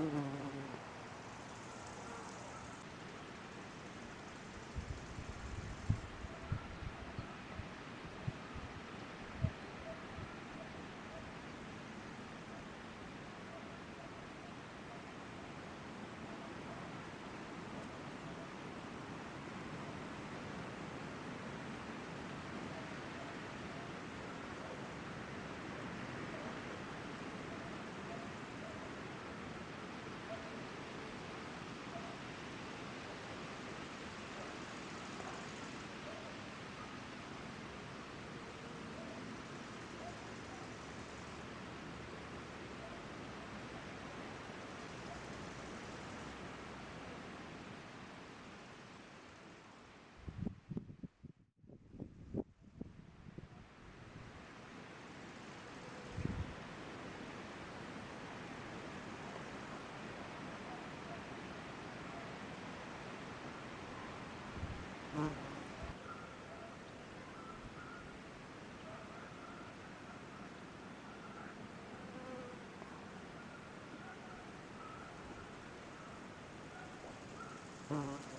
Mm-hmm. Mm-hmm. mm-hmm.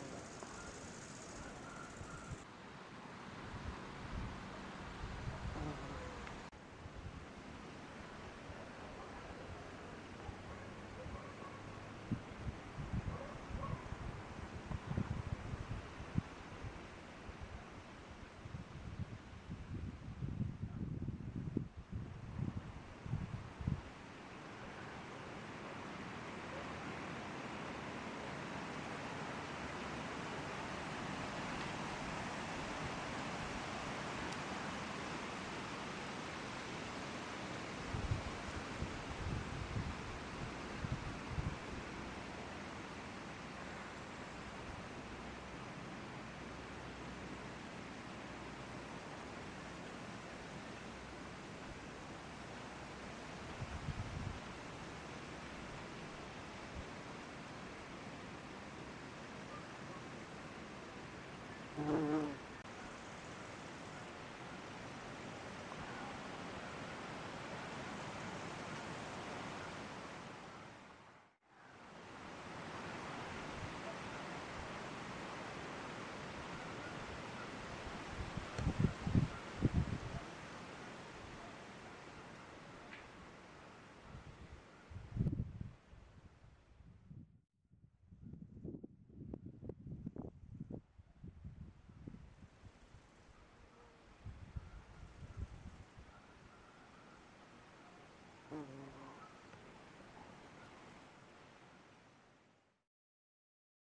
Uhum.